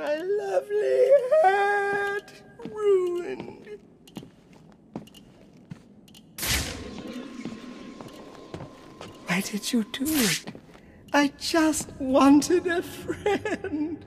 My lovely head ruined. Why did you do it? I just wanted a friend.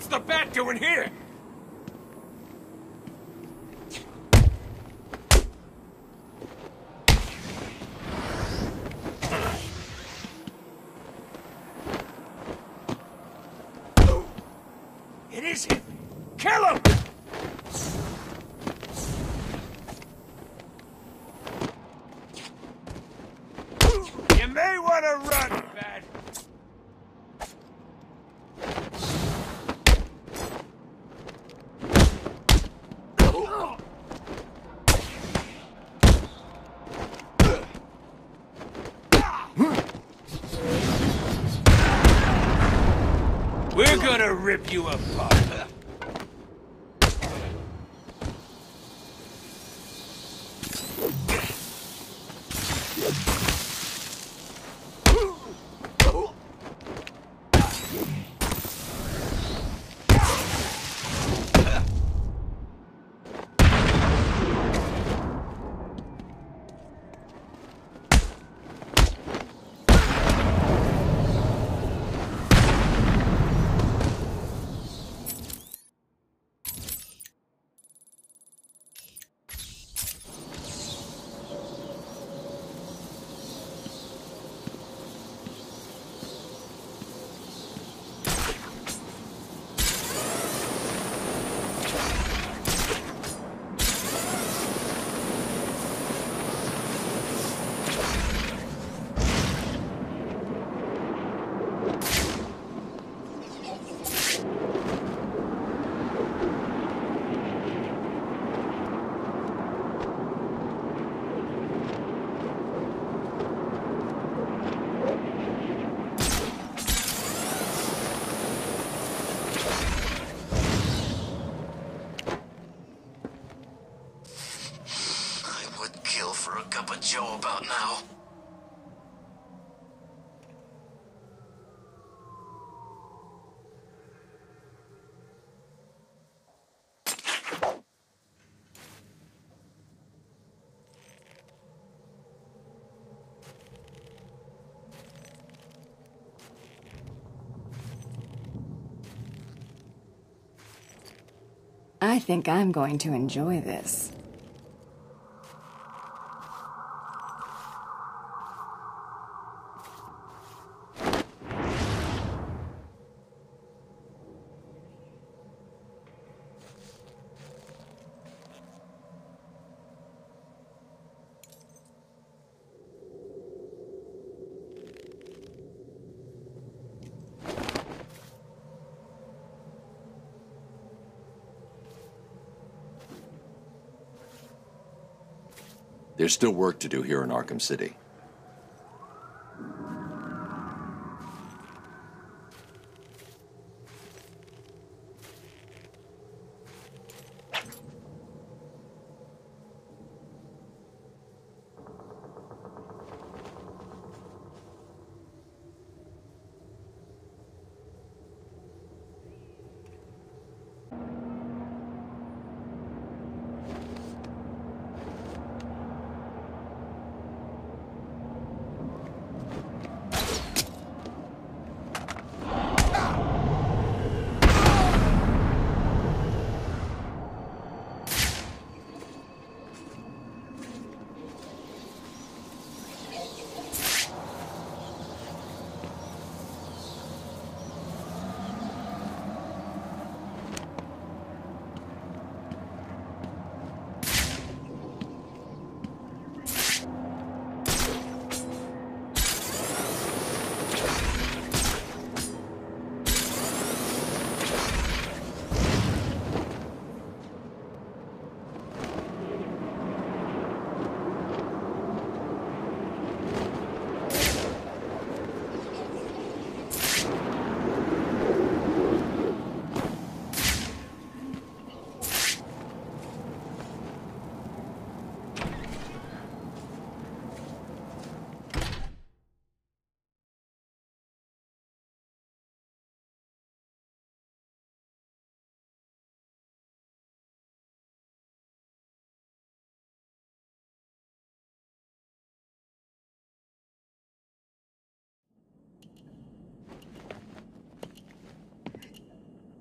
What's the bat doing here? It is him! Kill him! You may want to run, Bat. We're gonna rip you apart. Of joe about now. I think I'm going to enjoy this. There's still work to do here in Arkham City.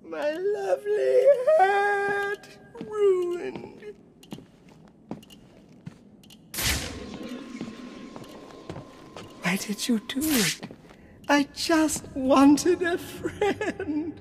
My lovely hat ruined. Why did you do it? I just wanted a friend.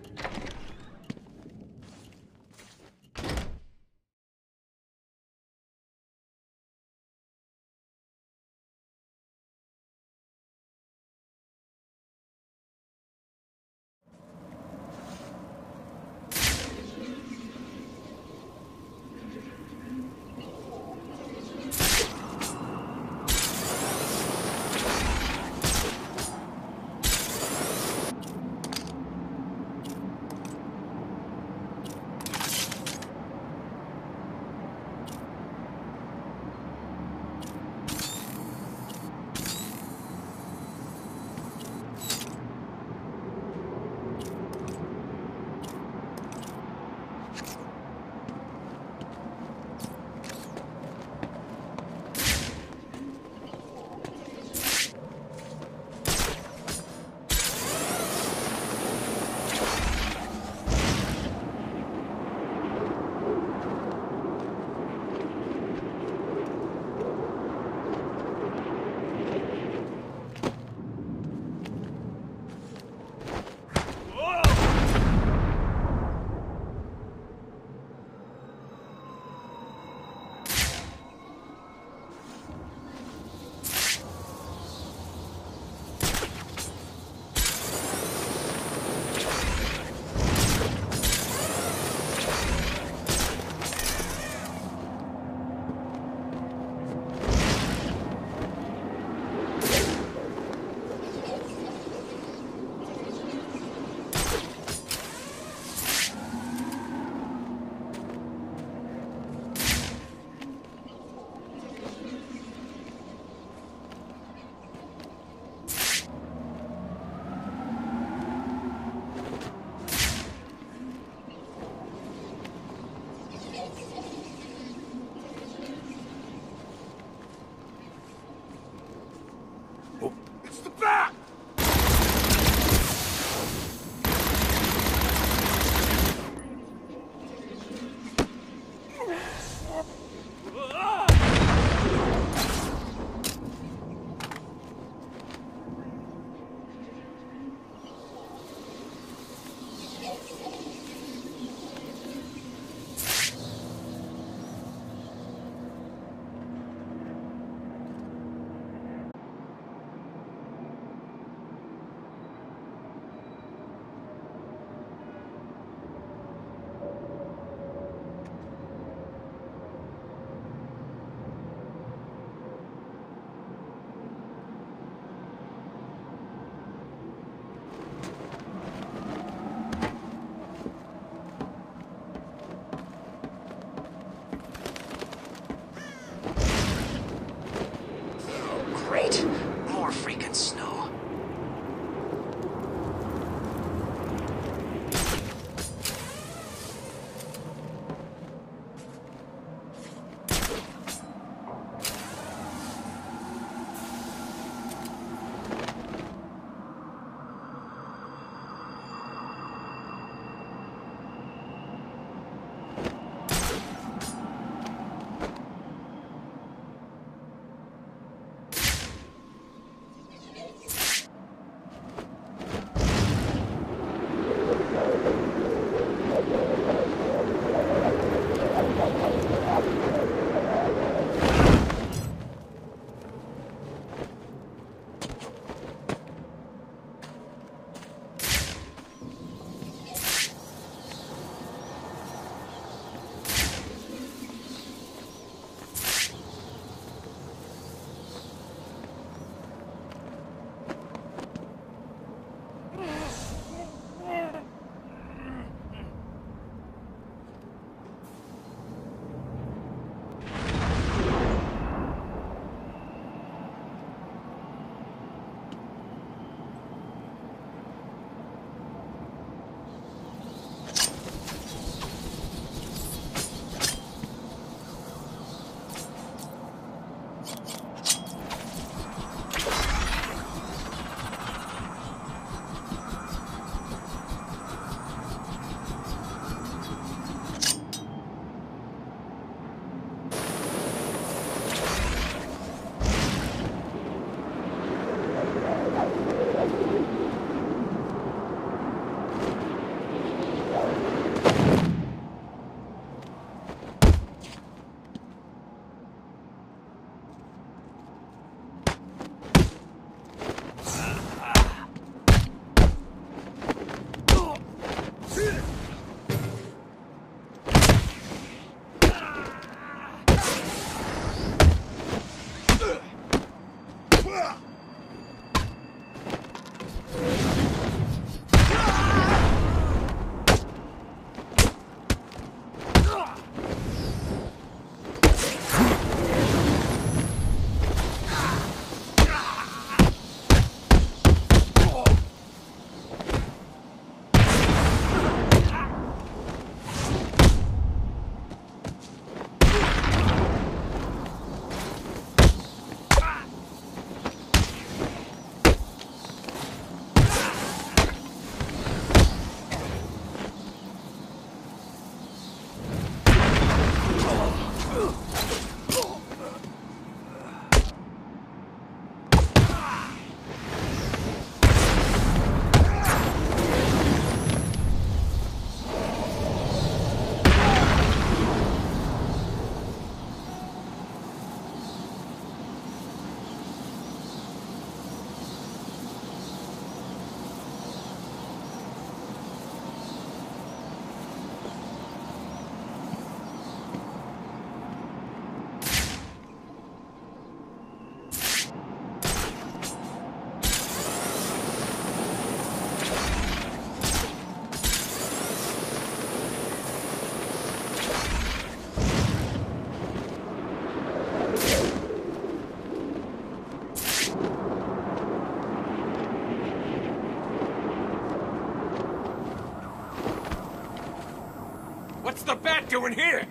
What's the bat doing here?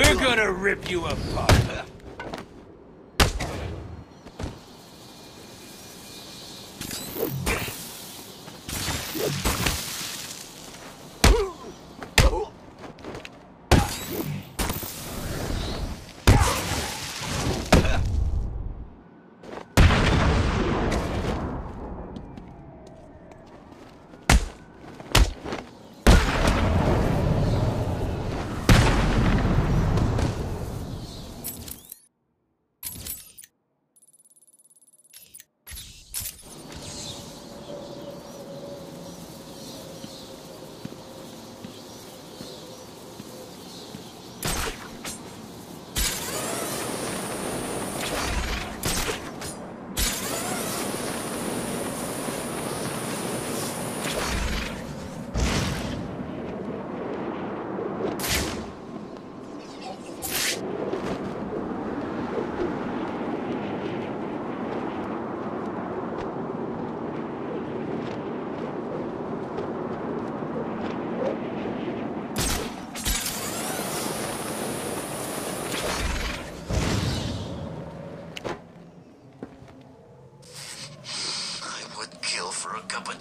We're gonna rip you apart.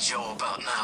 Joe about now.